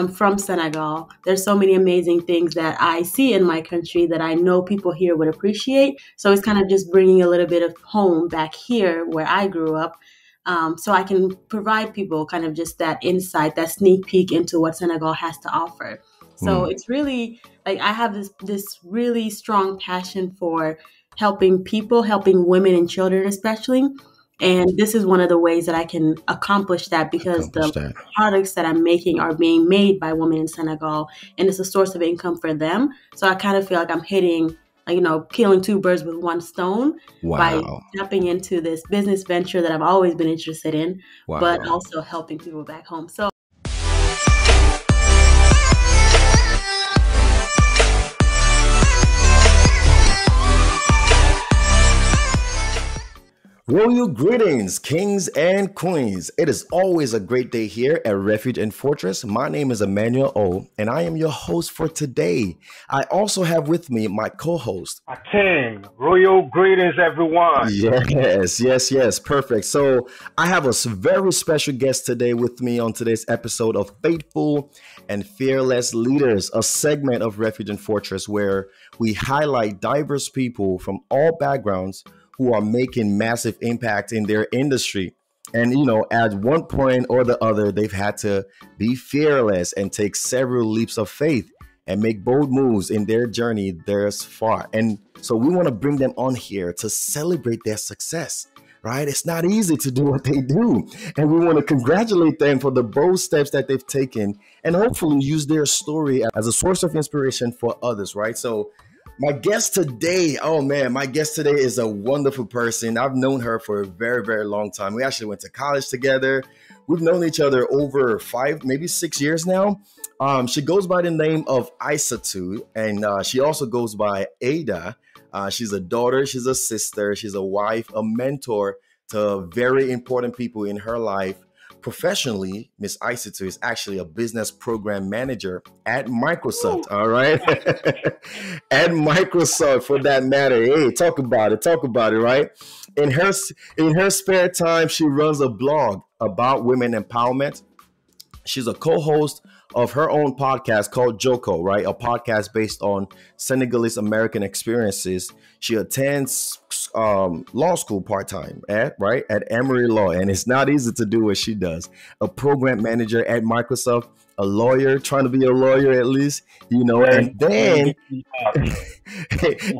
I'm from Senegal. There's so many amazing things that I see in my country that I know people here would appreciate. So it's kind of just bringing a little bit of home back here where I grew up. Um, so I can provide people kind of just that insight, that sneak peek into what Senegal has to offer. So mm. it's really like I have this this really strong passion for helping people, helping women and children especially. And this is one of the ways that I can accomplish that because accomplish the that. products that I'm making are being made by women in Senegal and it's a source of income for them. So I kind of feel like I'm hitting you know, killing two birds with one stone wow. by tapping into this business venture that I've always been interested in, wow. but also helping people back home. So Royal greetings, kings and queens. It is always a great day here at Refuge and Fortress. My name is Emmanuel O, and I am your host for today. I also have with me my co host, Akin. Royal greetings, everyone. Yes, yes, yes. Perfect. So, I have a very special guest today with me on today's episode of Faithful and Fearless Leaders, a segment of Refuge and Fortress where we highlight diverse people from all backgrounds who are making massive impact in their industry. And you know, at one point or the other, they've had to be fearless and take several leaps of faith and make bold moves in their journey thus far. And so we want to bring them on here to celebrate their success. Right? It's not easy to do what they do. And we want to congratulate them for the bold steps that they've taken and hopefully use their story as a source of inspiration for others, right? So my guest today, oh man, my guest today is a wonderful person. I've known her for a very, very long time. We actually went to college together. We've known each other over five, maybe six years now. Um, she goes by the name of Isatu, and uh, she also goes by Aida. Uh, she's a daughter, she's a sister, she's a wife, a mentor to very important people in her life professionally, Miss Isatu is actually a business program manager at Microsoft. All right. at Microsoft for that matter. Hey, talk about it. Talk about it, right? In her in her spare time, she runs a blog about women empowerment. She's a co-host of her own podcast called Joko, right? A podcast based on Senegalese American experiences. She attends um, law school part time at right at Emory Law, and it's not easy to do what she does. A program manager at Microsoft, a lawyer trying to be a lawyer at least, you know, and then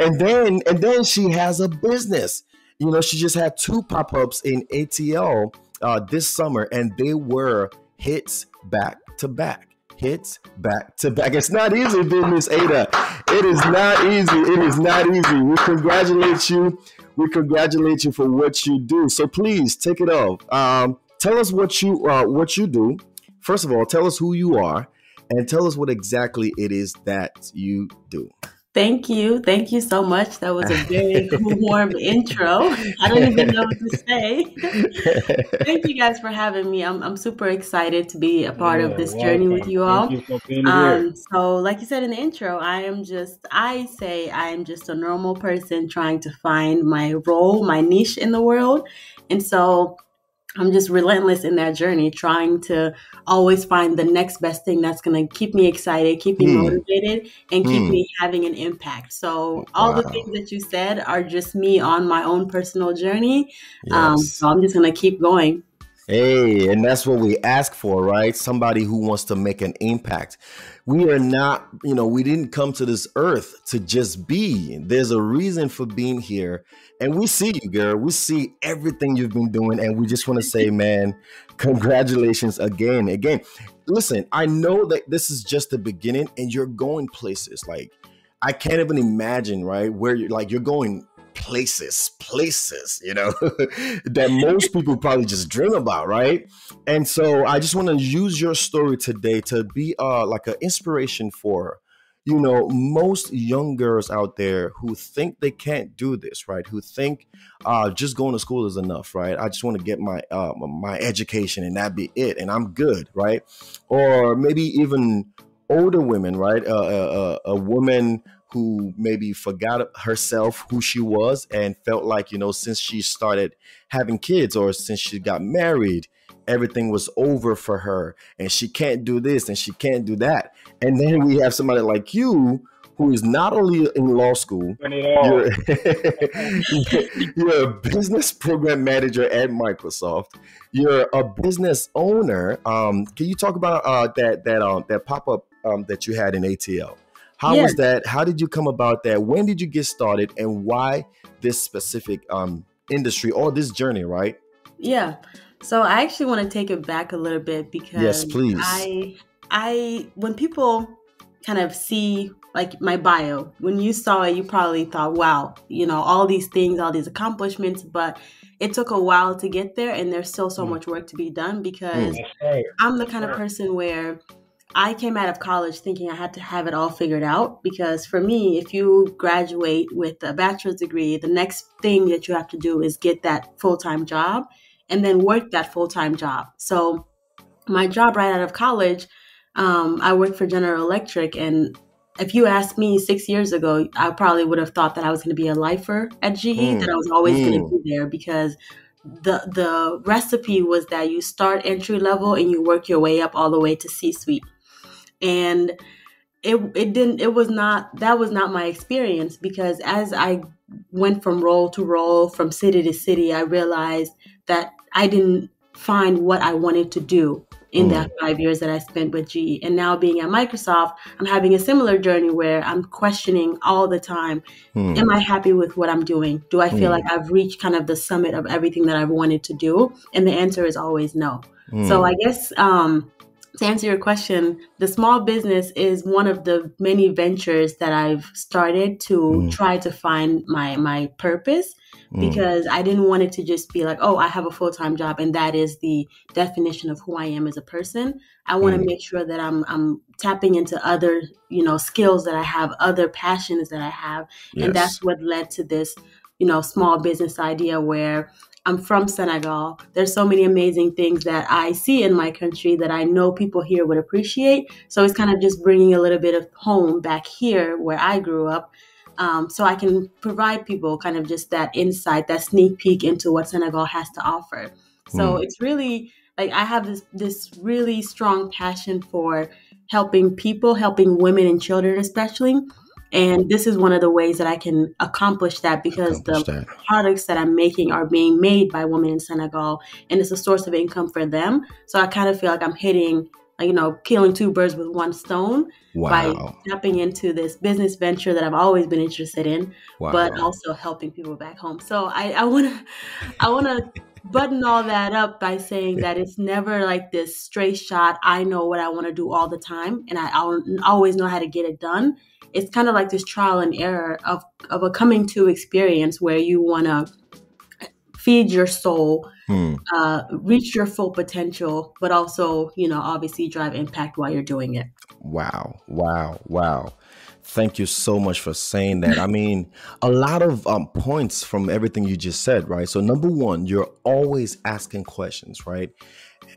and then and then she has a business. You know, she just had two pop ups in ATL uh, this summer, and they were hits back to back hits back to back. It's not easy being Miss Aida. It is not easy. It is not easy. We congratulate you. We congratulate you for what you do. So please take it off. Um, tell us what you uh, what you do. First of all, tell us who you are, and tell us what exactly it is that you do. Thank you. Thank you so much. That was a very warm intro. I don't even know what to say. Thank you guys for having me. I'm, I'm super excited to be a part yeah, of this welcome. journey with you all. You um, so, like you said in the intro, I am just, I say I am just a normal person trying to find my role, my niche in the world. And so, I'm just relentless in that journey, trying to always find the next best thing that's going to keep me excited, keep me mm. motivated, and keep mm. me having an impact. So, all wow. the things that you said are just me on my own personal journey. Um, yes. Um, so, I'm just going to keep going. Hey, and that's what we ask for, right? Somebody who wants to make an impact. We are not, you know, we didn't come to this earth to just be. There's a reason for being here. And we see you, girl. We see everything you've been doing. And we just want to say, man, congratulations again. Again, listen, I know that this is just the beginning and you're going places. Like, I can't even imagine, right? Where you're like, you're going places, places, you know, that most people probably just dream about, right? And so I just want to use your story today to be uh, like an inspiration for, you know, most young girls out there who think they can't do this, right? Who think uh, just going to school is enough, right? I just want to get my uh, my education and that be it, and I'm good, right? Or maybe even older women, right? Uh, uh a woman who maybe forgot herself who she was and felt like you know since she started having kids or since she got married everything was over for her and she can't do this and she can't do that. And then we have somebody like you who is not only in law school, you're, you're, a business program manager at Microsoft. You're a business owner. Um, can you talk about uh, that that um, that pop up um, that you had in ATL? How yes. was that? How did you come about that? When did you get started, and why this specific um, industry or this journey? Right? Yeah. So I actually want to take it back a little bit because yes, please. I I when people kind of see like my bio. When you saw it, you probably thought, wow, you know, all these things, all these accomplishments, but it took a while to get there and there's still so mm. much work to be done because mm. I'm the kind of person where I came out of college thinking I had to have it all figured out because for me, if you graduate with a bachelor's degree, the next thing that you have to do is get that full time job and then work that full time job. So, my job right out of college, um, I worked for General Electric, and if you asked me six years ago, I probably would have thought that I was going to be a lifer at GE, mm. that I was always mm. going to be there because the the recipe was that you start entry level and you work your way up all the way to C suite, and it it didn't it was not that was not my experience because as I went from role to role, from city to city, I realized that I didn't find what I wanted to do in mm. that five years that I spent with GE. And now being at Microsoft, I'm having a similar journey where I'm questioning all the time mm. Am I happy with what I'm doing? Do I feel mm. like I've reached kind of the summit of everything that I've wanted to do? And the answer is always no. So mm. I guess um, to answer your question, the small business is one of the many ventures that I've started to mm. try to find my my purpose Mm. because I didn't want it to just be like, oh, I have a full time job and that is the definition of who I am as a person. I want to mm. make sure that I'm I'm tapping into other you know skills that I have, other passions that I have, yes. and that's what led to this you know small business idea where I'm from Senegal. There's so many amazing things that I see in my country that I know people here would appreciate. So it's kind of just bringing a little bit of home back here where I grew up um, so I can provide people kind of just that insight, that sneak peek into what Senegal has to offer. So mm. it's really like I have this this really strong passion for helping people, helping women and children especially. And this is one of the ways that I can accomplish that because accomplish the that. products that I'm making are being made by women in Senegal and it's a source of income for them. So I kind of feel like I'm hitting you know, killing two birds with one stone wow. by tapping into this business venture that I've always been interested in, wow. but also helping people back home. So I, I want to, I want to button all that up by saying that it's never like this straight shot. I know what I want to do all the time, and I I'll always know how to get it done. It's kind of like this trial and error of of a coming to experience where you want to feed your soul, hmm. uh, reach your full potential, but also, you know, obviously drive impact while you're doing it. Wow, wow, wow. Thank you so much for saying that. I mean, a lot of um, points from everything you just said, right? So, number one, you're always asking questions, right?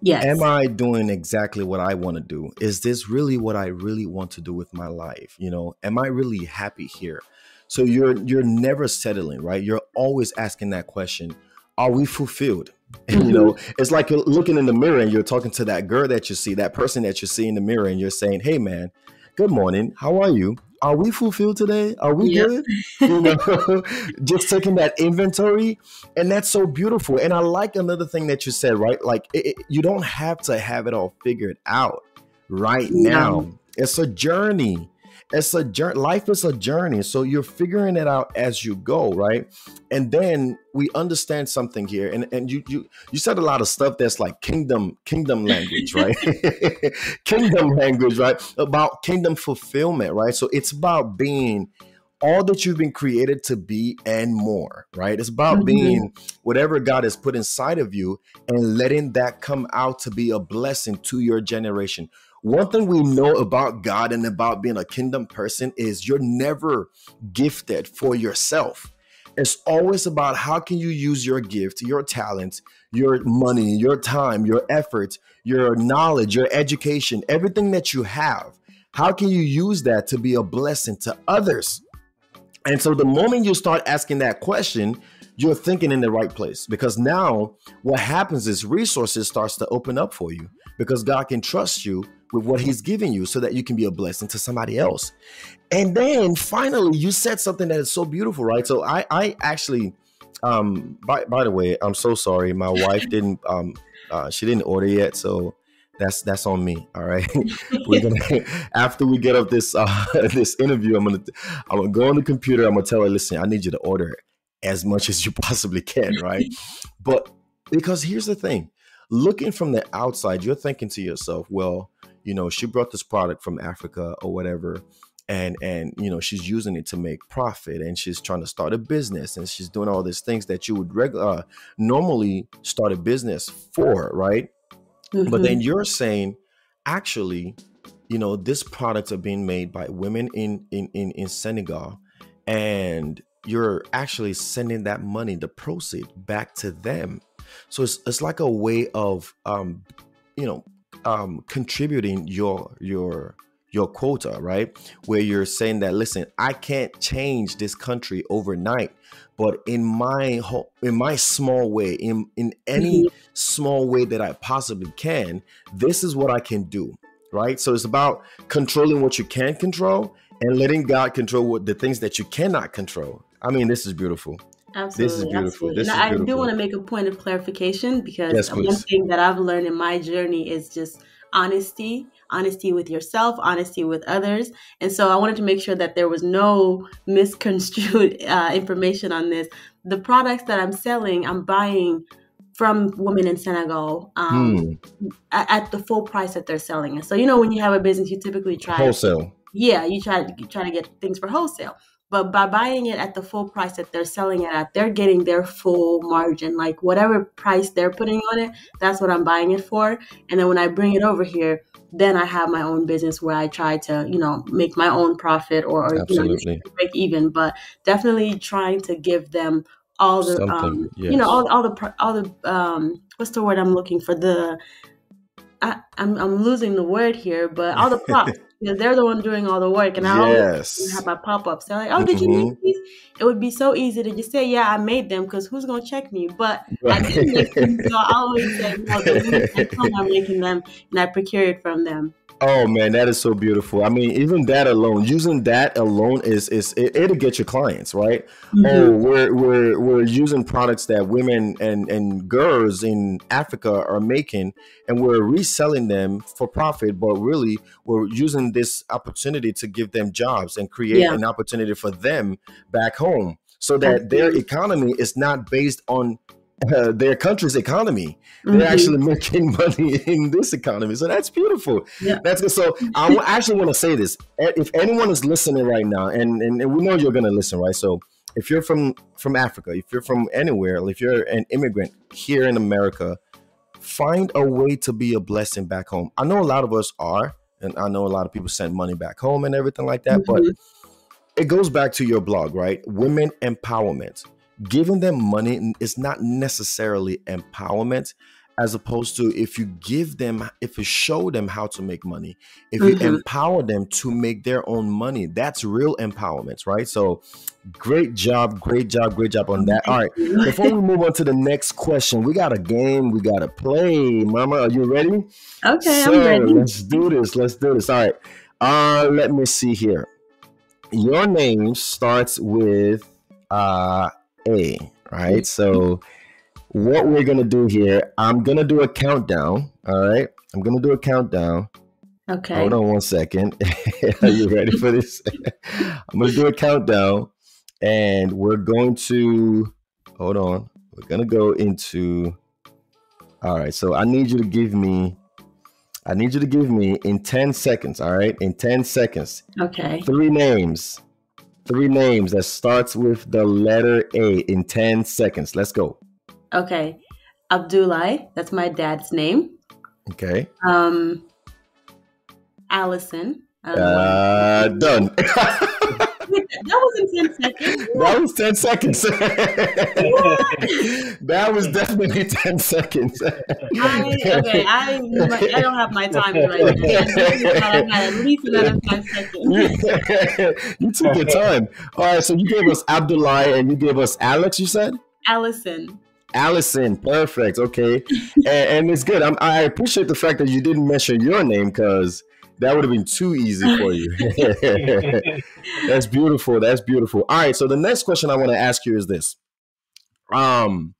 Yes. Am I doing exactly what I want to do? Is this really what I really want to do with my life? You know, am I really happy here? So you're you're never settling, right? You're always asking that question are we fulfilled? And, you know, it's like you're looking in the mirror and you're talking to that girl that you see, that person that you see in the mirror, and you're saying, Hey man, good morning. How are you? Are we fulfilled today? Are we yep. good? You know, just taking that inventory. And that's so beautiful. And I like another thing that you said, right? Like it, it, you don't have to have it all figured out right now. It's a journey it's a journey life is a journey so you're figuring it out as you go right and then we understand something here and and you you you said a lot of stuff that's like kingdom kingdom language right kingdom language right about kingdom fulfillment right so it's about being all that you've been created to be and more, right? It's about mm-hmm. being whatever God has put inside of you and letting that come out to be a blessing to your generation. One thing we know about God and about being a kingdom person is you're never gifted for yourself. It's always about how can you use your gift, your talent, your money, your time, your effort, your knowledge, your education, everything that you have. How can you use that to be a blessing to others? And so the moment you start asking that question, you're thinking in the right place because now what happens is resources starts to open up for you because God can trust you with what he's giving you so that you can be a blessing to somebody else. And then finally you said something that is so beautiful, right? So I I actually um by by the way, I'm so sorry. My wife didn't um uh, she didn't order yet, so that's that's on me. All right. We're gonna after we get up this uh this interview, I'm gonna I'm gonna go on the computer, I'm gonna tell her, listen, I need you to order as much as you possibly can, right? but because here's the thing, looking from the outside, you're thinking to yourself, well, you know, she brought this product from Africa or whatever and and you know she's using it to make profit and she's trying to start a business and she's doing all these things that you would regular uh, normally start a business for right mm-hmm. but then mm-hmm. you're saying actually you know this products are being made by women in in in, in senegal and you're actually sending that money the proceed back to them so it's, it's like a way of um you know um, contributing your your your quota, right? Where you're saying that listen, I can't change this country overnight, but in my whole, in my small way, in in any mm-hmm. small way that I possibly can, this is what I can do, right? So it's about controlling what you can control and letting God control what the things that you cannot control. I mean, this is beautiful. Absolutely. This is beautiful. Absolutely. This is beautiful. I do want to make a point of clarification because yes, one thing that I've learned in my journey is just honesty honesty with yourself honesty with others and so i wanted to make sure that there was no misconstrued uh, information on this the products that i'm selling i'm buying from women in senegal um, hmm. at, the full price that they're selling it so you know when you have a business you typically try wholesale yeah you try you try to get things for wholesale but by buying it at the full price that they're selling it at, they're getting their full margin. Like whatever price they're putting on it, that's what I'm buying it for. And then when I bring it over here, then I have my own business where I try to, you know, make my own profit or, or you know, break even. But definitely trying to give them all the, um, yes. you know, all, all the, all the, um, what's the word I'm looking for? The, I, am I'm, I'm losing the word here, but all the props because they're the one doing all the work, and I yes. always have my pop ups. They're like, "Oh, did mm-hmm. you make these?" It would be so easy to just say, "Yeah, I made them," because who's gonna check me? But right. I didn't make them, so I always say, "No, the I'm making them, and I procure it from them." Oh man, that is so beautiful. I mean, even that alone, using that alone is is it, will get your clients right. Mm-hmm. Oh, we're we're we're using products that women and and girls in Africa are making, and we're reselling them for profit. But really, we're using this opportunity to give them jobs and create yeah. an opportunity for them back home, so that their economy is not based on uh, their country's economy. They're mm-hmm. actually making money in this economy. So that's beautiful. Yeah. That's good. So I actually want to say this. If anyone is listening right now, and, and, we know you're going to listen, right? So if you're from from Africa, if you're from anywhere, if you're an immigrant here in America, find a way to be a blessing back home. I know a lot of us are, and I know a lot of people send money back home and everything like that, mm-hmm. but it goes back to your blog, right? Women empowerment giving them money is not necessarily empowerment as opposed to if you give them if you show them how to make money if you mm-hmm. empower them to make their own money that's real empowerment right? So great job great job great job on that. All right before we move on to the next question we got a game we got to play. Mama are you ready? Okay so, i'm ready. let's do this let's do this. All right uh let me see here. Your name starts with uh a, right? Mm-hmm. So what we're gonna do here, I'm gonna do a countdown. All right, I'm gonna do a countdown. Okay. Hold on one second. Are you ready for this? I'm gonna do a countdown, and we're going to hold on. We're gonna go into. All right, so I need you to give me. I need you to give me in 10 seconds, all right? In 10 seconds. Okay. Three names three names that starts with the letter A in 10 seconds. Let's go. Okay. Abdullah, that's my dad's name. Okay. Um Allison. Uh, done. that was in 10 seconds. That was 10 seconds. that was definitely 10 seconds. I, okay, I, I don't have my time right now. at least another 10 seconds. you took your time. All right, so you gave us Abdullah and you gave us Alex, you said? Allison. Allison, perfect. Okay, and, and, it's good. I'm, i appreciate the fact that you didn't mention your name because that would have been too easy for you. That's beautiful. That's beautiful. All right. So the next question I want to ask you is this: Um,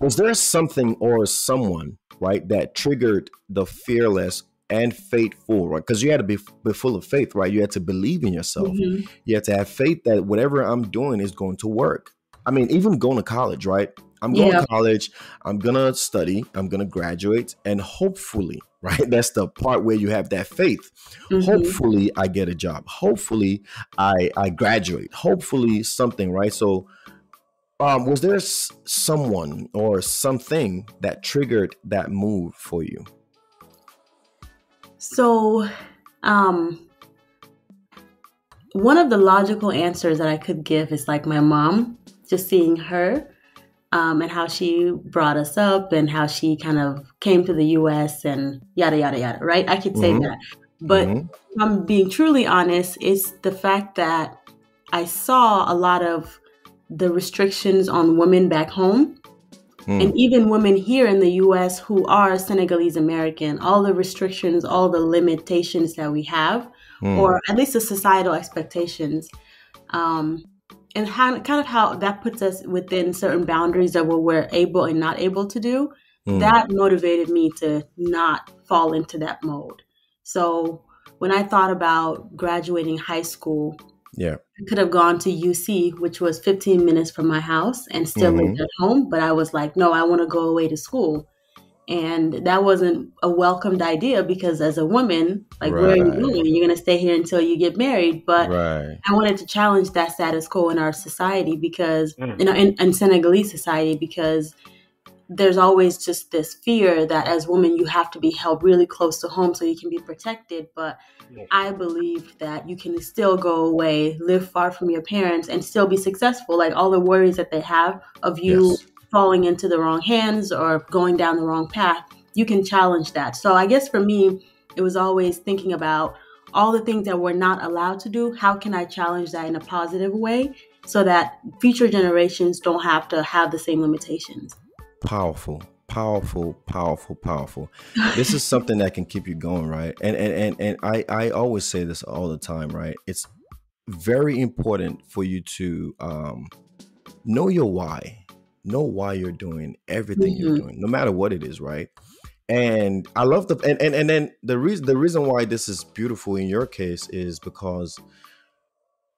was there something or someone right that triggered the fearless and faithful, right? Because you had to be, be full of faith, right? You had to believe in yourself. Mm-hmm. You had to have faith that whatever I'm doing is going to work. I mean, even going to college, right? I'm going yeah. to college. I'm gonna study. I'm gonna graduate, and hopefully, right? That's the part where you have that faith. Mm-hmm. Hopefully, I get a job. Hopefully, I I graduate. Hopefully, something, right? So, um, was there s- someone or something that triggered that move for you? So, um, one of the logical answers that I could give is like my mom, just seeing her um, and how she brought us up and how she kind of came to the US and yada, yada, yada, right? I could say mm-hmm. that. But mm-hmm. I'm being truly honest, it's the fact that I saw a lot of the restrictions on women back home Mm. And even women here in the US who are Senegalese American, all the restrictions, all the limitations that we have, mm. or at least the societal expectations, um, and how, kind of how that puts us within certain boundaries that what we're able and not able to do, mm. that motivated me to not fall into that mode. So when I thought about graduating high school, yeah. I could have gone to UC, which was 15 minutes from my house, and still mm-hmm. lived at home. But I was like, no, I want to go away to school. And that wasn't a welcomed idea because as a woman, like, right. where are you going? You're going to stay here until you get married. But right. I wanted to challenge that status quo in our society because, mm. you know, in, in Senegalese society, because there's always just this fear that as women you have to be held really close to home so you can be protected but i believe that you can still go away live far from your parents and still be successful like all the worries that they have of you yes. Falling into the wrong hands or going down the wrong path you can challenge that. So i guess for me it was always thinking about all the things that we're not allowed to do. How can i challenge that in a positive way so that future generations don't have to have the same limitations? Powerful powerful powerful powerful. This is something that can keep you going right? And and and, and i i always say this all the time right? It's very important for you to um know your why know why you're doing everything mm-hmm. you're doing no matter what it is right and i love the and, and and then the reason the reason why this is beautiful in your case is because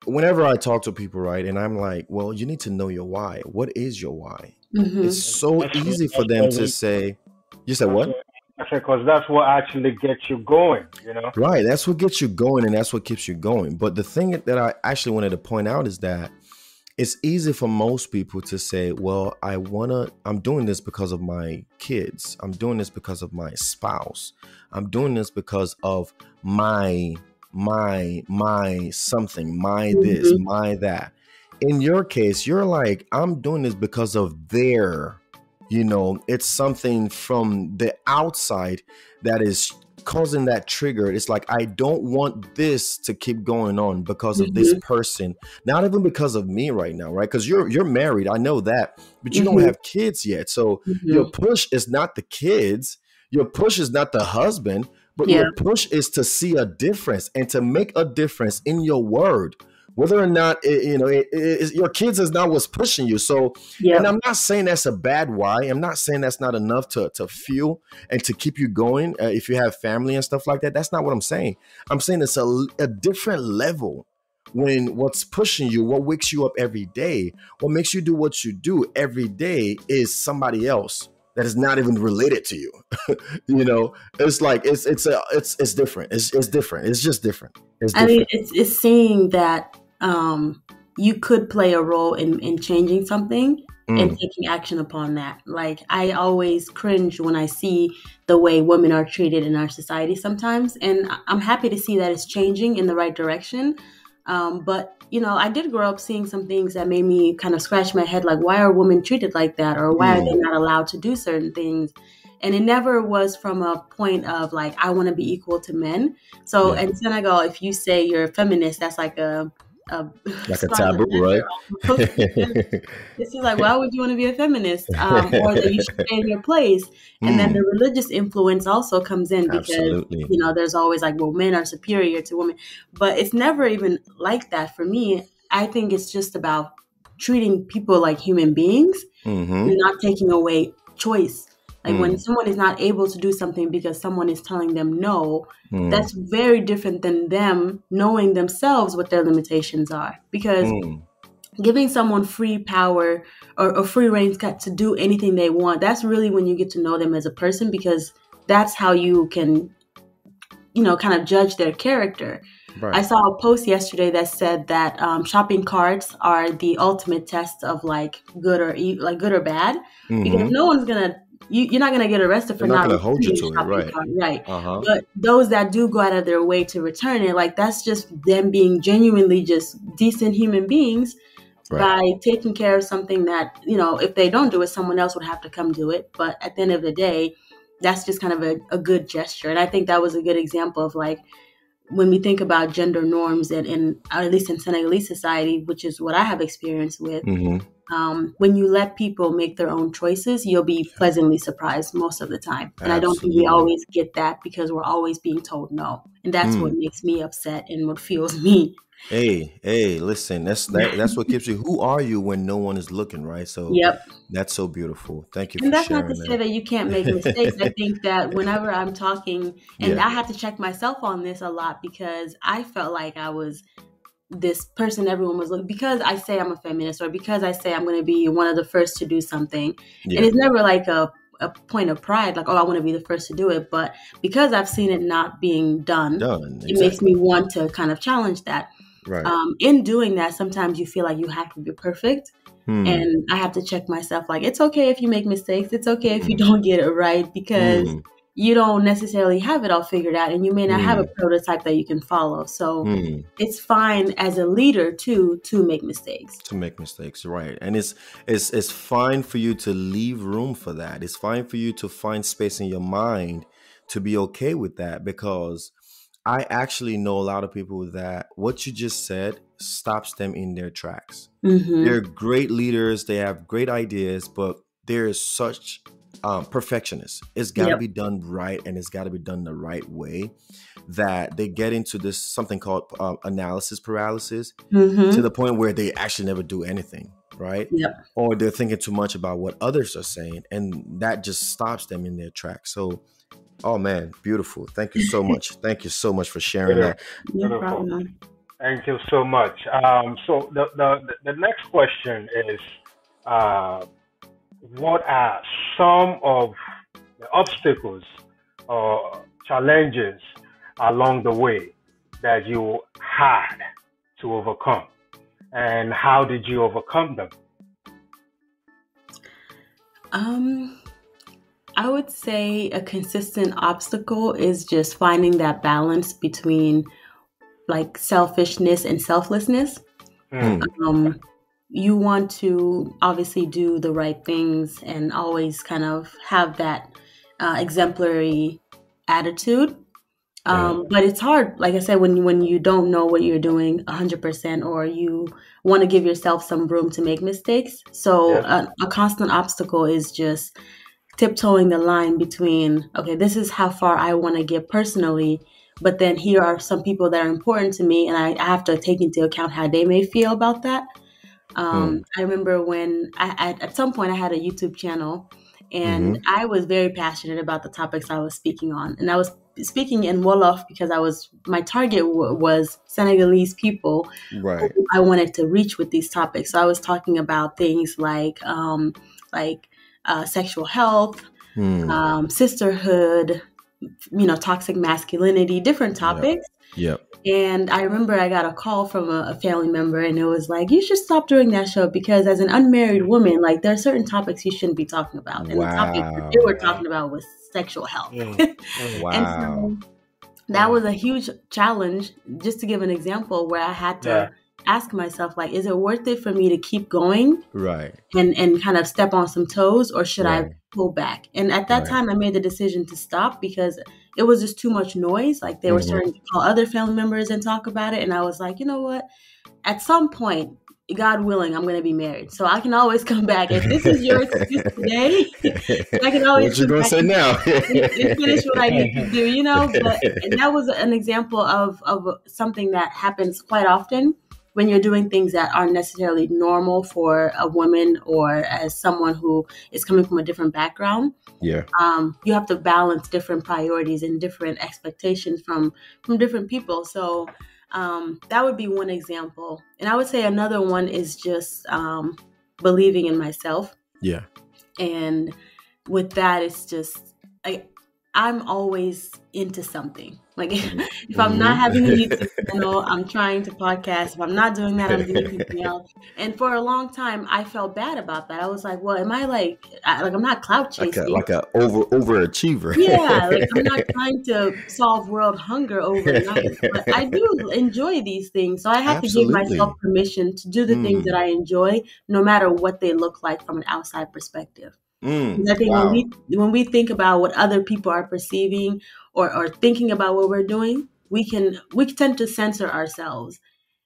whenever i talk to people right and i'm like well you need to know your why what is your why Mm-hmm. It's so that's easy for them to say. You said what? Because that's what actually gets you going, you know. Right, that's what gets you going, and that's what keeps you going. But the thing that I actually wanted to point out is that it's easy for most people to say, "Well, I wanna. I'm doing this because of my kids. I'm doing this because of my spouse. I'm doing this because of my my my something, my this, mm-hmm. my that." in your case, you're like, I'm doing this because of their, you know, it's something from the outside that is causing that trigger. It's like, I don't want this to keep going on because of mm-hmm. this person, not even because of me right now, right? Because you're you're married, I know that, but you mm-hmm. don't have kids yet. So mm-hmm. your push is not the kids, your push is not the husband, but yeah. your push is to see a difference and to make a difference in your word whether or not it, you know it, it, your kids is not what's pushing you. So, yeah. and I'm not saying that's a bad why. I'm not saying that's not enough to to fuel and to keep you going uh, if you have family and stuff like that. That's not what I'm saying. I'm saying it's a, a different level when what's pushing you, what wakes you up every day, what makes you do what you do every day is somebody else that is not even related to you. you know, it's like it's it's a it's it's different. It's it's different. It's just different. It's different. I mean, it's it's seeing that um, you could play a role in, in changing something mm. and taking action upon that. Like I always cringe when I see the way women are treated in our society sometimes, and I'm happy to see that it's changing in the right direction. Um, but you know, I did grow up seeing some things that made me kind of scratch my head, like why are women treated like that, or why mm. are they mm. not allowed to do certain things? and it never was from a point of like I want to be equal to men. So yeah. in Senegal, if you say you're a feminist, that's like a a like a taboo, right? this is like, why would you want to be a feminist? Um, or that you should stay in your place. And mm. then the religious influence also comes in because Absolutely. you know there's always like, well, men are superior to women, but it's never even like that for me. I think it's just about treating people like human beings mm-hmm. not taking away choice. Like mm. when someone is not able to do something because someone is telling them no, mm. that's very different than them knowing themselves what their limitations are. Because mm. giving someone free power or, or free reign to do anything they want, that's really when you get to know them as a person because that's how you can, you know, kind of judge their character. Right. I saw a post yesterday that said that um, shopping carts are the ultimate test of like good or like good or bad mm-hmm. because no one's gonna you, are not gonna get arrested for not, not hold you to it, right? Right. Uh-huh. But those that do go out of their way to return it, like that's just them being genuinely just decent human beings. Right. By taking care of something that, you know, if they don't do it, someone else would have to come do it. But at the end of the day, that's just kind of a, a good gesture. And I think that was a good example of like, when we think about gender norms and, and at least in Senegalese society, which is what I have experience with, mm-hmm. Um, when you let people make their own choices, you'll be pleasantly surprised most of the time. And Absolutely. I don't think we always get that because we're always being told no. And that's mm. what makes me upset and what fuels me Hey, hey, listen, that's that, that's what keeps you. Who are you when no one is looking, right? So yep. that's so beautiful. Thank you and that's not to that. say that you can't make mistakes. I think that whenever I'm talking, and yeah. I have to check myself on this a lot because I felt like I was this person everyone was looking because I say I'm a feminist or because I say I'm going to be one of the first to do something. Yeah. And it's never like a a point of pride, like, oh, I want to be the first to do it. But because I've seen it not being done, done exactly. it makes me want to kind of challenge that. Right. Um, in doing that, sometimes you feel like you have to be perfect. Hmm. And I have to check myself like, it's okay if you make mistakes. It's okay if you hmm. don't get it right because hmm. You don't necessarily have it all figured out and you may not have a hmm. prototype that you can follow. So hmm. it's fine as a leader too to make mistakes. To make mistakes, right. And it's it's it's fine for you to leave room for that. It's fine for you to find space in your mind to be okay with that because I actually know a lot of people that what you just said stops them in their tracks. Mm-hmm. They're great leaders, they have great ideas, but there is such um, perfectionists. It's got to yep. be done right and it's got to be done the right way that they get into this something called uh, analysis paralysis mm-hmm. to the point where they actually never do anything right? Yep. Or they're thinking too much about what others are saying, and that just stops them in their tracks. So Oh man, beautiful. Thank you so much. Thank you so much for sharing that. No problem. Thank you so much. Um, so the, the the next question is, uh, what are some of the obstacles or challenges along the way that you had to overcome, and how did you overcome them? Um, I would say a consistent obstacle is just finding that balance between like selfishness and selflessness. Mm. Um, you want to obviously do the right things and always kind of have that uh, exemplary attitude. Um, But it's hard, like I said, when when you don't know what you're doing 100%, or you want to give yourself some room to make mistakes. So yeah. a, a constant obstacle is just tiptoeing the line between okay this is how far i want to get personally but then here are some people that are important to me and i, I have to take into account how they may feel about that um, mm. i remember when I, I, at some point i had a youtube channel and mm-hmm. i was very passionate about the topics i was speaking on and i was speaking in wolof because i was my target w- was senegalese people right i wanted to reach with these topics so i was talking about things like um, like uh, sexual health, hmm. um, sisterhood, you know, toxic masculinity, different topics. Yep. yep. And I remember I got a call from a, a, family member, and it was like, "You should stop doing that show because, as an unmarried woman, like there are certain topics you shouldn't be talking about." And wow. the topic that they were talking about was sexual health. Mm. wow. and so that was a huge challenge. Just to give an example, where I had to. Yeah ask myself like is it worth it for me to keep going right and and kind of step on some toes or should right. i pull back and at that right. time i made the decision to stop because it was just too much noise like they were mm-hmm. starting to call other family members and talk about it and i was like you know what at some point, God willing, I'm going to be married. So I can always come back. If this is your excuse today, I can always. What you gonna say now? and finish what I need to do, you know. But that was an example of of something that happens quite often when you're doing things that aren't necessarily normal for a woman or as someone who is coming from a different background. Yeah. Um, you have to balance different priorities and different expectations from from different people. So um, that would be one example. And I would say another one is just um, believing in myself. Yeah. And with that, it's just I, I'm always into something. Like if I'm not having a YouTube channel, I'm trying to podcast. If I'm not doing that, I'm doing something else. And for a long time, I felt bad about that. I was like, "Well, am I like I, like I'm not clout chasing? Like a, like a over overachiever? yeah, like I'm not trying to solve world hunger overnight. but I do enjoy these things, so I have Absolutely. to give myself permission to do the mm. things that I enjoy, no matter what they look like from an outside perspective. Mm, I think wow. when we when we think about what other people are perceiving or, or thinking about what we're doing, we can we tend to censor ourselves.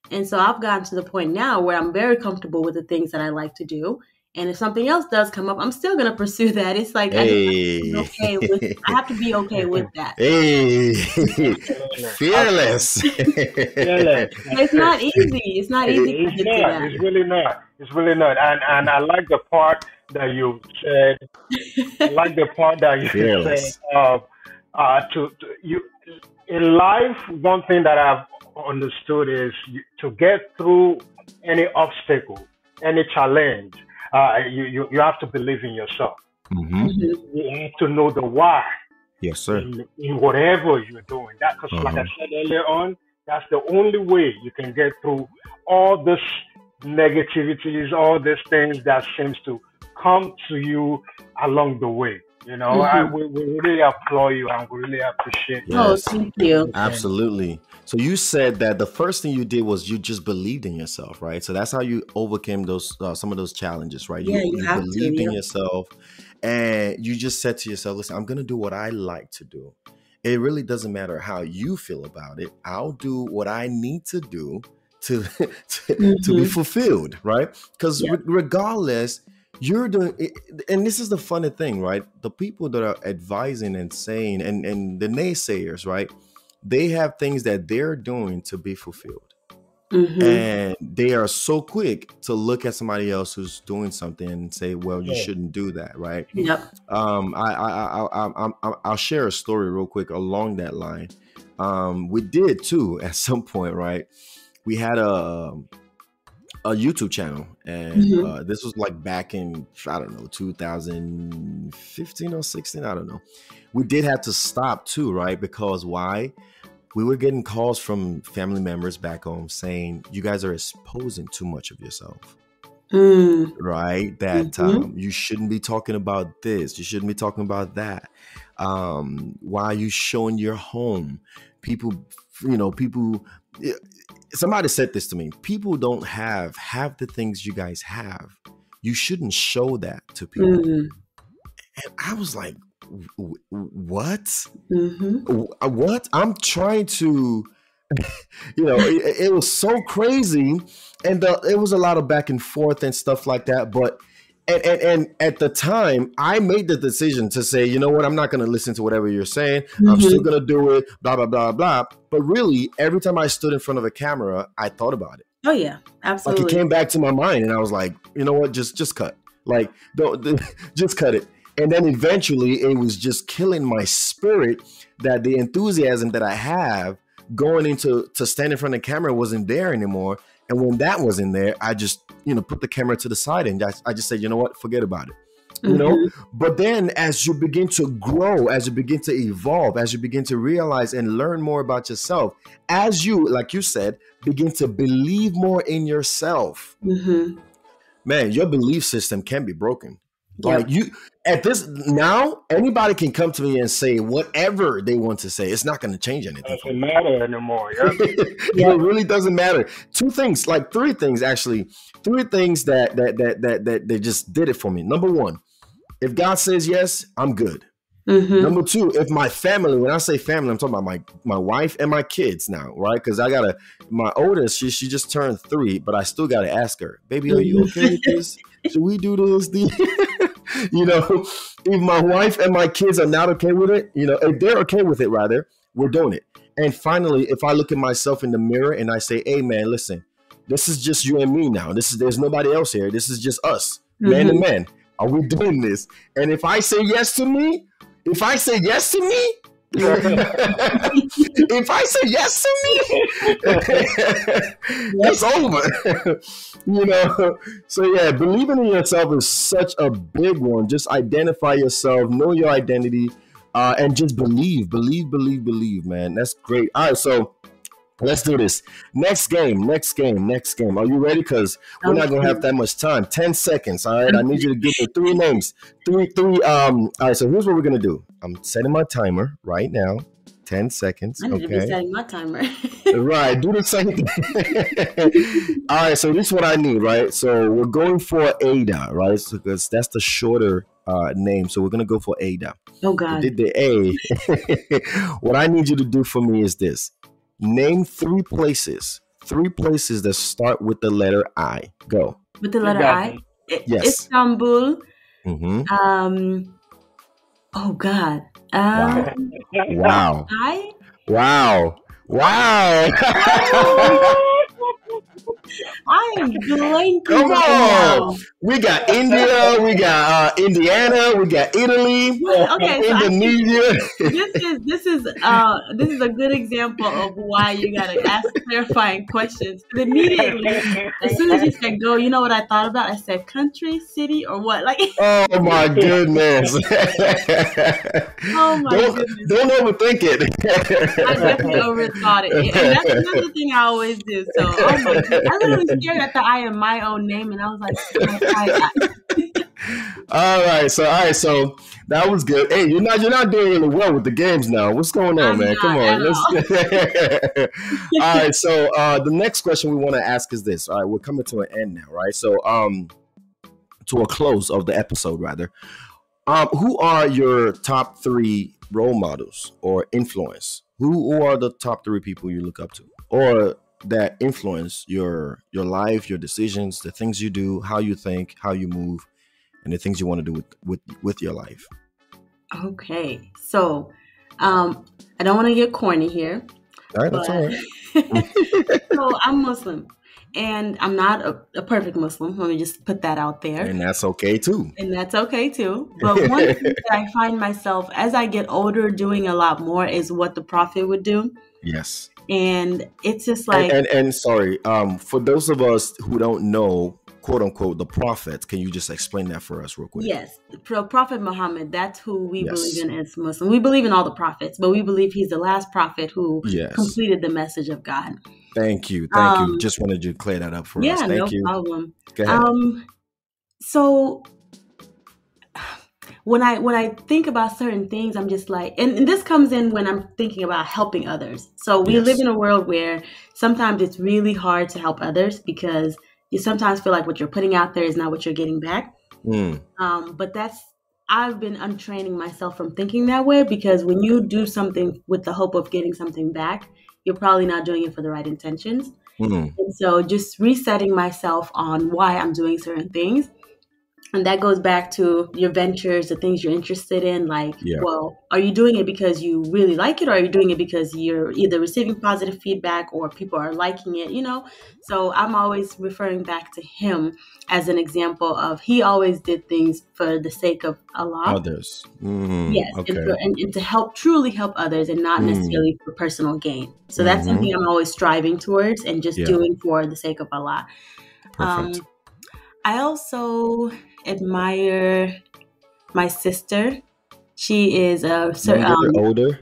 And so I've gotten to the point now where I'm very comfortable with the things that I like to do. And if something else does come up, I'm still gonna pursue that. It's like hey. I, okay with, I have to be okay with that. Hey, fearless. fearless. It's not easy. It's not easy. It's not. It's really not. It's really not. And and I like the part that you said. Like the part that you fearless. said. Uh, uh, to, to you in life, one thing that I've understood is you, to get through any obstacle, any challenge, uh, you, you, you have to believe in yourself. Mm-hmm. You have to know the why. Yes, sir. In, in whatever you're doing. That, because like I said earlier on, that's the only way you can get through all this negativities, all these things that seems to come to you along the way. You know, mm-hmm. I, we, we really applaud you and we really appreciate you. Oh, thank you. Absolutely. So you said that the first thing you did was you just believed in yourself, right? So that's how you overcame those uh, some of those challenges, right? Yeah, you, you, you believed to, in yourself, and you just said to yourself, "Listen, I'm going to do what I like to do. It really doesn't matter how you feel about it. I'll do what I need to do to to, mm-hmm. to be mm-hmm. fulfilled, right? Because re- regardless." You're doing and this is the funny thing right? The people that are advising and saying and and the naysayers right? They have things that they're doing to be fulfilled. Mm-hmm. and they are so quick to look at somebody else who's doing something and say well you yeah. shouldn't do that right? Yep. Um I, I i i i i'll share a story real quick along that line. Um we did too at some point right? We had a a YouTube channel, and mm-hmm. uh, this was like back in I don't know 2015 or 16. I don't know. We did have to stop too, right? Because why? We were getting calls from family members back home saying you guys are exposing too much of yourself. Mm. Right, that mm-hmm. um, you shouldn't be talking about this. You shouldn't be talking about that. Um, why are you showing your home? People, you know, people somebody said this to me people don't have have the things you guys have. You shouldn't show that to people. Mm-hmm. and i was like what? Mm-hmm. what? I'm trying to you know it, it, was so crazy. And the, it was a lot of back and forth and stuff like that but and, and, and at the time i made the decision to say you know what? I'm not going to listen to whatever you're saying. Mm-hmm. i'm still going to do it blah blah blah blah. But really every time i stood in front of a camera i thought about it. Oh yeah. Absolutely like it came back to my mind and i was like you know what? Just just cut. Like don't just cut it. And then eventually it was just killing my spirit that the enthusiasm that i have going into to stand in front of the camera wasn't there anymore and when that was in there, I just, you know, put the camera to the side and I, I just said, you know what, forget about it. You mm-hmm. know, but then as you begin to grow, as you begin to evolve, as you begin to realize and learn more about yourself, as you, like you said, begin to believe more in yourself, mm-hmm. man, your belief system can be broken. Like you at this now, anybody can come to me and say whatever they want to say. It's not going to change anything. It doesn't matter anymore. Yeah? it really doesn't matter. Two things, like three things actually, three things that that that that that they just did it for me. Number one, if God says yes, I'm good. Mm-hmm. Number two, if my family, when I say family, I'm talking about my my wife and my kids now, right? Because I gotta my oldest, she she just turned three, but I still gotta ask her, baby, are you okay with this? Should we do this? you know, if my wife and my kids are not okay with it, you know, if they're okay with it, rather, we're doing it. And finally, if I look at myself in the mirror and I say, hey man, listen, this is just you and me now. This is there's nobody else here. This is just us, mm-hmm. man to man. Are we doing this? And if I say yes to me, if I say yes to me, if I say yes to me, it's over. you know. So yeah, believing in yourself is such a big one. Just identify yourself, know your identity, uh, and just believe, believe, believe, believe. Man, that's great. All right, so Let's do this. Next game, next game, next game. Are you ready? Because we're not gonna have that much time. Ten seconds. All right. I need you to give me three names. Three, three. Um. All right. So here's what we're gonna do. I'm setting my timer right now. Ten seconds. I need okay. to be setting my timer. right. Do the same thing. all right. So this is what I need. Right. So we're going for Aida. Right. So because that's the shorter uh, name. So we're gonna go for Aida. Oh God. did the A. what I need you to do for me is this. Name three places. Three places that start with the letter I. Go. With the letter I. Yes. Istanbul. Mm-hmm. Um. Oh God. Um, wow. I. Wow. Wow. I am blanking. Come on. We got India, we got uh, Indiana, we got Italy, okay, so Indonesia. this is this is uh this is a good example of why you gotta ask clarifying questions. Immediately, as soon as you said go, you know what I thought about? I said country, city, or what? Like Oh my goodness. oh my don't, goodness. Don't overthink it. I definitely overthought it. And that's another thing I always do. So oh my goodness. I literally stared at the I am my own name and I was like all right, so all right, so that was good. Hey, you're not you're not doing really well with the games now. What's going on, I'm man? Come on, let's. all right, so uh, the next question we want to ask is this. All right, we're coming to an end now, right? So, um, to a close of the episode, rather. Um, who are your top three role models or influence? Who, who are the top three people you look up to, or that influence your your life, your decisions, the things you do, how you think, how you move, and the things you want to do with with with your life. Okay, so um, I don't want to get corny here. All right, that's all right. so I'm Muslim, and I'm not a, a, perfect Muslim. Let me just put that out there. And that's okay too. And that's okay too. But one thing that I find myself as I get older doing a lot more is what the Prophet would do. Yes and it's just like and, and, and sorry um for those of us who don't know quote unquote the prophets can you just explain that for us real quick? Yes prophet muhammad that's who we yes. believe in as muslim. We believe in all the prophets but we believe he's the last prophet who yes. completed the message of god. Thank you thank um, you just wanted to clear that up for yeah, us thank no you. problem. Um so when I when I think about certain things, I'm just like, and, and this comes in when I'm thinking about helping others. So we yes. live in a world where sometimes it's really hard to help others because you sometimes feel like what you're putting out there is not what you're getting back. Mm. Um, but that's I've been untraining myself from thinking that way because when you do something with the hope of getting something back, you're probably not doing it for the right intentions. Mm. And so just resetting myself on why I'm doing certain things and that goes back to your ventures the things you're interested in like yeah. well are you doing it because you really like it or are you doing it because you're either receiving positive feedback or people are liking it you know so i'm always referring back to him as an example of he always did things for the sake of allah others mm, yes okay. and, for, and, and, to help truly help others and not mm. necessarily for personal gain so that's mm-hmm. something i'm always striving towards and just yeah. doing for the sake of allah Perfect. Um, I also admire my sister. She is a younger, um, older.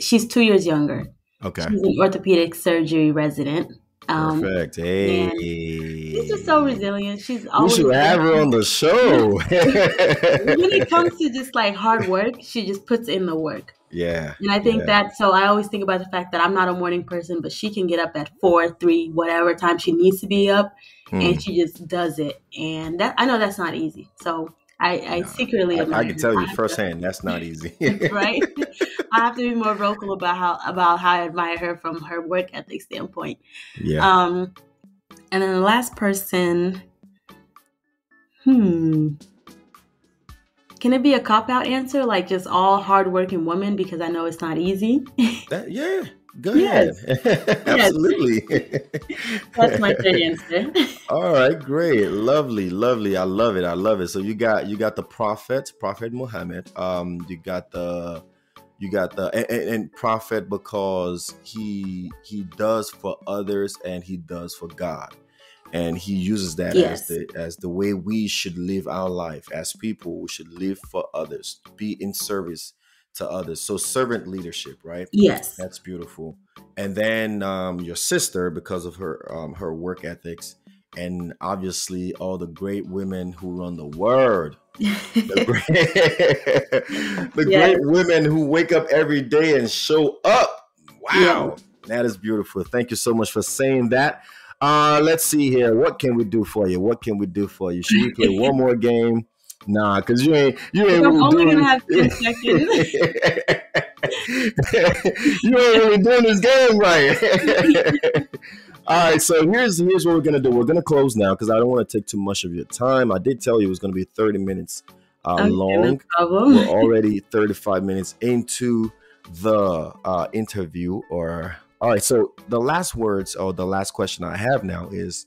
She's two years younger. Okay. She's an orthopedic surgery resident. Um, Perfect. Hey, she's just so resilient. She's always. We should have her on the show. when it comes to just like hard work, she just puts in the work. Yeah. And I think yeah. that so I always think about the fact that I'm not a morning person, but she can get up at four, three, whatever time she needs to be up, hmm. and she just does it. And that I know that's not easy. So I, I secretly I, I, can tell you firsthand that's not easy. right? I have to be more vocal about how about how I admire her from her work ethic standpoint. Yeah. Um, and then the last person, hmm, can it be a cop out answer, like just all hardworking women? Because I know it's not easy. That, yeah, go yes. ahead. Absolutely. That's my answer. all right, great, lovely, lovely. I love it. I love it. So you got you got the prophet, Prophet Muhammad. Um, you got the you got the and, and, prophet because he he does for others and he does for god and he uses that yes. as the as the way we should live our life as people. We should live for others be in service to others. So servant leadership right? Yes. That's beautiful. And then um, your sister because of her um, her work ethics and obviously all the great women who run the world. The, great, the yes. great women who wake up every day and show up. Wow. Yeah. that is beautiful. Thank you so much for saying that uh let's see here what can we do for you what can we do for you should we play one more game nah because you ain't you ain't only doing, gonna have 10 seconds you ain't really doing this game right all right, so here's here's what we're gonna do. We're gonna close now because I don't want to take too much of your time. I did tell you it was gonna be 30 minutes uh, okay, long. No we're already 35 minutes into the uh, interview. Or all right, so the last words or the last question I have now is: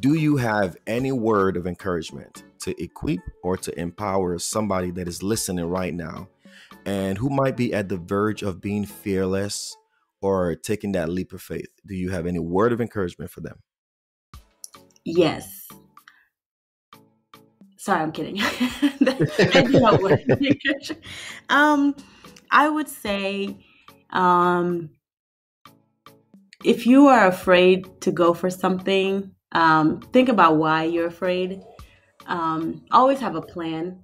Do you have any word of encouragement to equip or to empower somebody that is listening right now, and who might be at the verge of being fearless? or taking that leap of faith? Do you have any word of encouragement for them? Yes. Sorry, I'm kidding. Um, I would say, um, if you are afraid to go for something, um, think about why you're afraid. Um, always have a plan,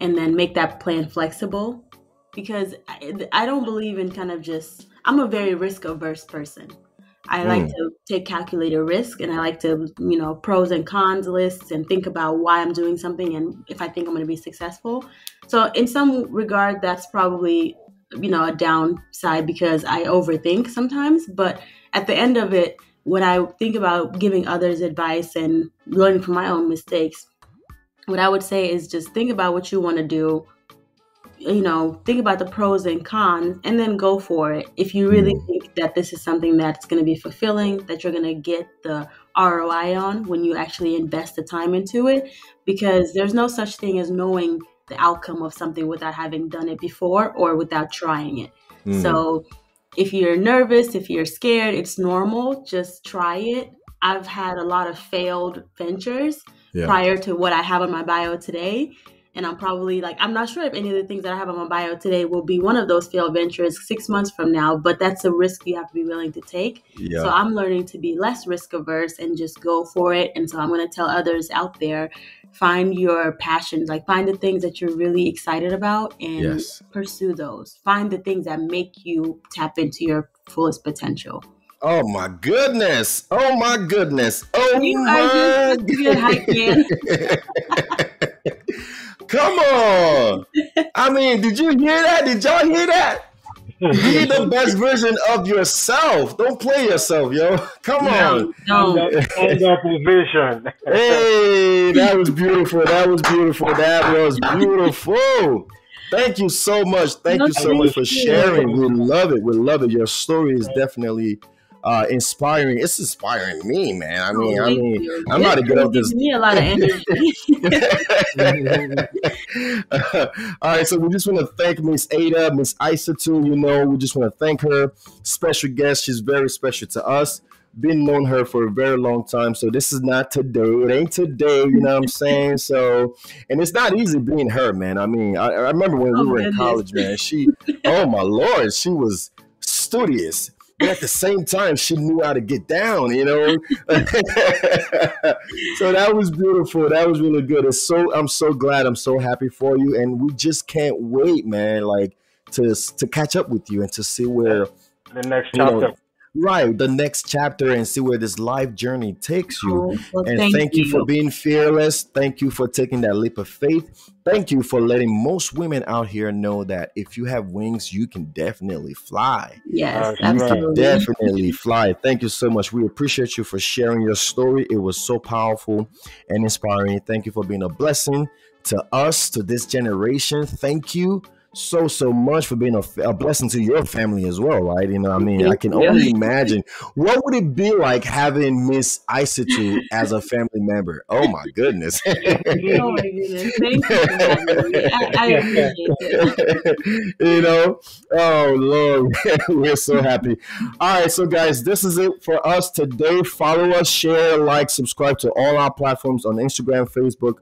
and then make that plan flexible. Because I, I don't believe in kind of just I'm a very risk averse person. I mm. like to take calculated risk and I like to, you know, pros and cons lists and think about why I'm doing something and if I think I'm going to be successful. So, in some regard, that's probably, you know, a downside because I overthink sometimes. But at the end of it, when I think about giving others advice and learning from my own mistakes, what I would say is just think about what you want to do, you know, think about the pros and cons and then go for it. If you really mm. think that this is something that's going to be fulfilling, that you're going to get the ROI on when you actually invest the time into it, because there's no such thing as knowing the outcome of something without having done it before or without trying it. Mm. So if you're nervous, if you're scared, it's normal. Just try it. I've had a lot of failed ventures yeah. prior to what I have on my bio today and I'm probably like I'm not sure if any of the things that I have on my bio today will be one of those failed ventures six months from now, but that's a risk you have to be willing to take. Yeah. So I'm learning to be less risk averse and just go for it. And so I'm going to tell others out there, find your passions, like find the things that you're really excited about and yes. pursue those. Find the things that make you tap into your fullest potential. Oh my goodness! Oh my goodness! Oh you my! goodness. Come on. I mean, did you hear that? Did y'all hear that? Be the best version of yourself. Don't play yourself, yo. Come on. No. Stand up vision. hey, that was beautiful. That was beautiful. That was beautiful. Thank you so much. Thank no, you so much for sharing. We love it. We love it. Your story is definitely uh, inspiring. It's inspiring me, man. I mean, oh, I mean. I'm about to get up this. Me a lot of energy. all right, so we just want to thank Miss Aida, Miss Isa too. You know, we just want to thank her. Special guest. She's very special to us. Been known her for a very long time, so this is not today. It ain't today. You know what I'm saying? So, and it's not easy being her, man. I mean, I, I remember when oh, we were goodness. in college, man. She, oh my lord, she was studious but at the same time, she knew how to get down, you know. so that was beautiful. That was really good. It's so I'm so glad. I'm so happy for you, and we just can't wait, man. Like to to catch up with you and to see where the next chapter. Know, right the next chapter and see where this life journey takes you. Oh, well, and thank thank you. you. for being fearless. Thank you for taking that leap of faith. Thank you for letting most women out here know that if you have wings, you can definitely fly. Yes, That's right. absolutely. Definitely fly. Thank you so much. We appreciate you for sharing your story. It was so powerful and inspiring. Thank you for being a blessing to us, to this generation. Thank you so so much for being a, a blessing to your family as well, right? You know, I mean, I can only imagine what would it be like having Miss Isatu as a family member. Oh my goodness. Oh my goodness. Thank you for having me. I, I appreciate it. you know, oh Lord, we're so happy. All right, so guys, this is it for us today. Follow us, share, like, subscribe to all our platforms on Instagram, Facebook,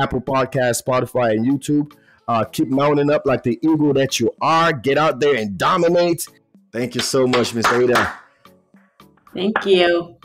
Apple Podcasts, Spotify, and YouTube. Uh, keep mounting up like the eagle that you are. Get out there and dominate. Thank you so much, Miss Aida. Thank you.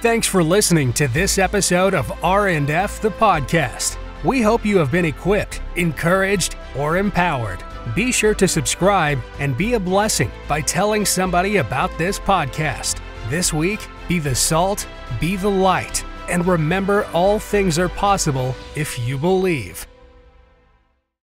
Thanks for listening to this episode of R&F the podcast. We hope you have been equipped, encouraged, or empowered. Be sure to subscribe and be a blessing by telling somebody about this podcast. This week, be the salt, be the light, and remember all things are possible if you believe.